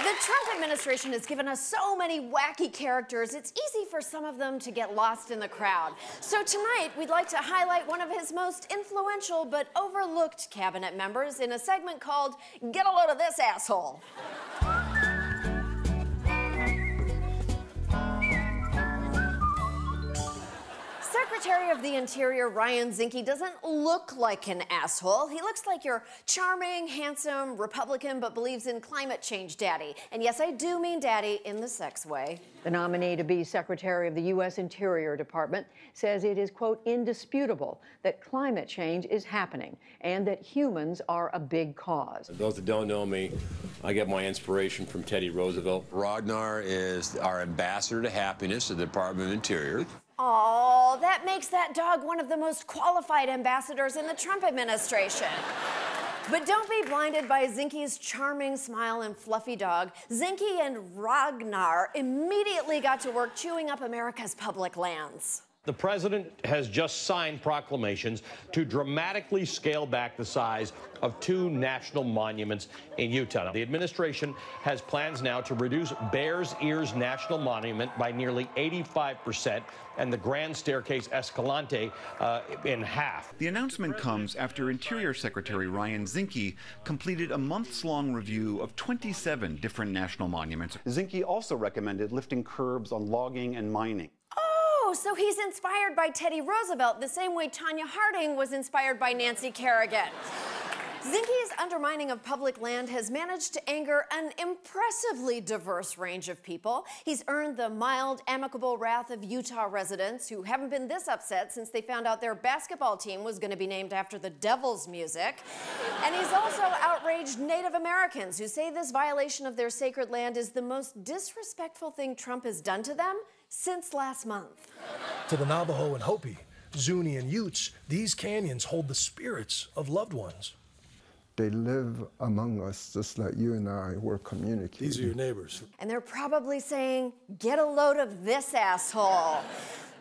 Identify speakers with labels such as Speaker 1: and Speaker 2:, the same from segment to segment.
Speaker 1: The Trump administration has given us so many wacky characters, it's easy for some of them to get lost in the crowd. So tonight, we'd like to highlight one of his most influential but overlooked cabinet members in a segment called Get a Load of This Asshole. Secretary of the Interior Ryan Zinke doesn't look like an asshole. He looks like your charming, handsome Republican, but believes in climate change daddy. And yes, I do mean daddy in the sex way.
Speaker 2: The nominee to be Secretary of the U.S. Interior Department says it is, quote, indisputable that climate change is happening and that humans are a big cause.
Speaker 3: Those that don't know me, I get my inspiration from Teddy Roosevelt.
Speaker 4: Ragnar is our ambassador to happiness at the Department of Interior.
Speaker 1: Oh, that makes that dog one of the most qualified ambassadors in the Trump administration. But don't be blinded by Zinke's charming smile and fluffy dog. Zinke and Ragnar immediately got to work chewing up America's public lands.
Speaker 5: The president has just signed proclamations to dramatically scale back the size of two national monuments in Utah. The administration has plans now to reduce Bears Ears National Monument by nearly 85% and the Grand Staircase Escalante uh, in half.
Speaker 6: The announcement comes after Interior Secretary Ryan Zinke completed a months long review of 27 different national monuments.
Speaker 7: Zinke also recommended lifting curbs on logging and mining.
Speaker 1: Oh, so he's inspired by Teddy Roosevelt the same way Tonya Harding was inspired by Nancy Kerrigan. Zinke's undermining of public land has managed to anger an impressively diverse range of people. He's earned the mild, amicable wrath of Utah residents who haven't been this upset since they found out their basketball team was going to be named after the devil's music. And he's also outraged Native Americans who say this violation of their sacred land is the most disrespectful thing Trump has done to them since last month.
Speaker 8: To the Navajo and Hopi, Zuni and Utes, these canyons hold the spirits of loved ones.
Speaker 9: They live among us just like you and I were communicating.
Speaker 8: These are your neighbors.
Speaker 1: And they're probably saying, get a load of this asshole.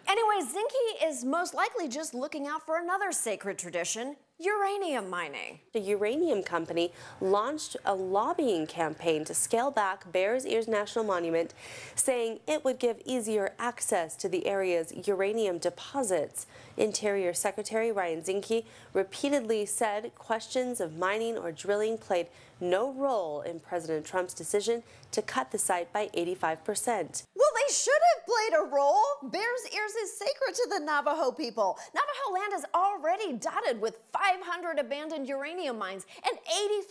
Speaker 1: anyway, Zinke is most likely just looking out for another sacred tradition uranium mining.
Speaker 10: The uranium company launched a lobbying campaign to scale back Bears Ears National Monument, saying it would give easier access to the area's uranium deposits. Interior Secretary Ryan Zinke repeatedly said questions of mining or drilling played no role in President Trump's decision to cut the site by 85%.
Speaker 1: Well, they should have played a role. Bears Ears is sacred to the Navajo people. Navajo land is already dotted with 500 abandoned uranium mines, and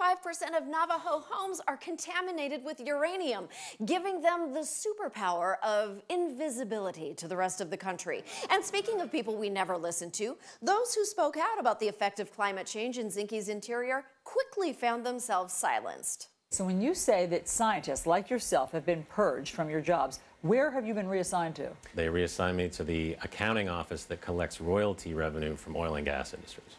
Speaker 1: 85% of Navajo homes are contaminated with uranium, giving them the superpower of invisibility to the rest of the country. And speaking of people we never listen to, those who spoke out about the effect of climate change in Zinke's interior quickly found themselves silenced.
Speaker 11: So when you say that scientists like yourself have been purged from your jobs, where have you been reassigned to?
Speaker 3: They reassigned me to the accounting office that collects royalty revenue from oil and gas industries.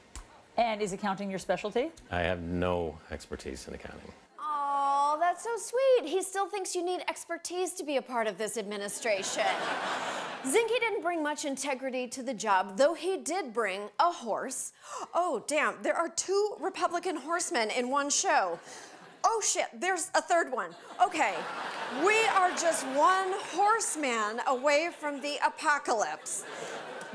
Speaker 11: And is accounting your specialty?
Speaker 3: I have no expertise in accounting.
Speaker 1: Oh, that's so sweet. He still thinks you need expertise to be a part of this administration. Zinke didn't bring much integrity to the job, though he did bring a horse. Oh, damn, there are two Republican horsemen in one show. Oh shit, there's a third one. Okay, we are just one horseman away from the apocalypse.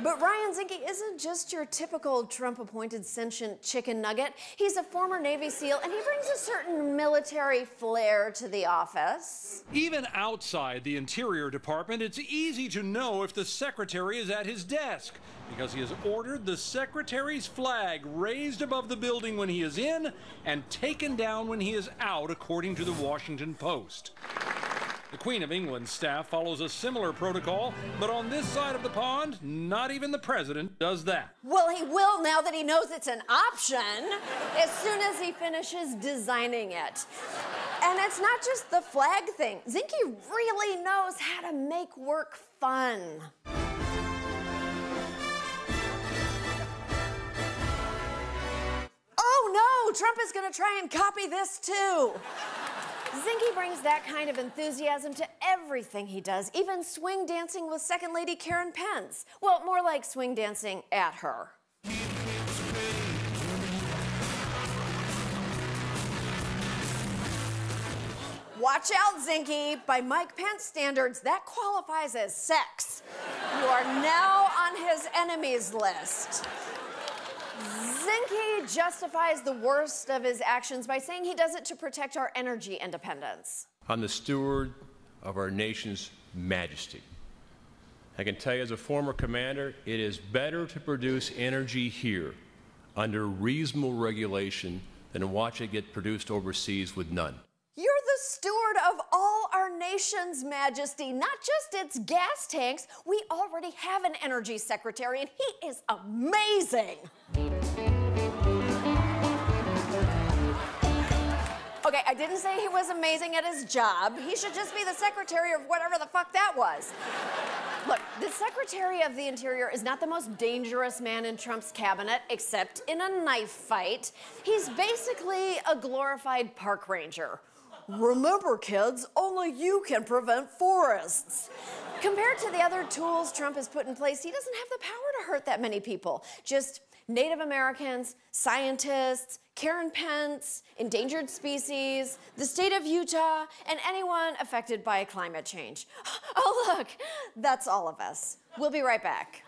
Speaker 1: But Ryan Zinke isn't just your typical Trump appointed sentient chicken nugget. He's a former Navy SEAL and he brings a certain military flair to the office.
Speaker 12: Even outside the Interior Department, it's easy to know if the secretary is at his desk because he has ordered the secretary's flag raised above the building when he is in and taken down when he is out, according to the Washington Post. The Queen of England's staff follows a similar protocol, but on this side of the pond, not even the president does that.
Speaker 1: Well, he will now that he knows it's an option as soon as he finishes designing it. And it's not just the flag thing. Zinke really knows how to make work fun. No, Trump is gonna try and copy this too. Zinke brings that kind of enthusiasm to everything he does, even swing dancing with Second Lady Karen Pence. Well, more like swing dancing at her. Watch out, Zinke. By Mike Pence standards, that qualifies as sex. You are now on his enemies list. Zinke justifies the worst of his actions by saying he does it to protect our energy independence.
Speaker 13: I'm the steward of our nation's majesty. I can tell you as a former commander, it is better to produce energy here under reasonable regulation than to watch it get produced overseas with none.
Speaker 1: Steward of all our nation's majesty, not just its gas tanks. We already have an energy secretary, and he is amazing. Okay, I didn't say he was amazing at his job. He should just be the secretary of whatever the fuck that was. Look, the Secretary of the Interior is not the most dangerous man in Trump's cabinet, except in a knife fight. He's basically a glorified park ranger. Remember, kids, only you can prevent forests. Compared to the other tools Trump has put in place, he doesn't have the power to hurt that many people. Just Native Americans, scientists, Karen Pence, endangered species, the state of Utah, and anyone affected by climate change. Oh, look, that's all of us. We'll be right back.